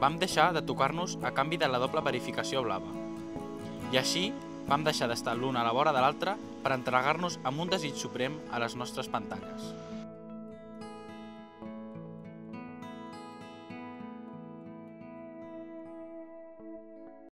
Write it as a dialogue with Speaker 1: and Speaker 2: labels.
Speaker 1: vam deixar de tocar-nos a canvi de la doble verificació blava. I així vam deixar d'estar l'un a la vora de l'altre per entregar-nos amb un desig suprem a les nostres pantalles.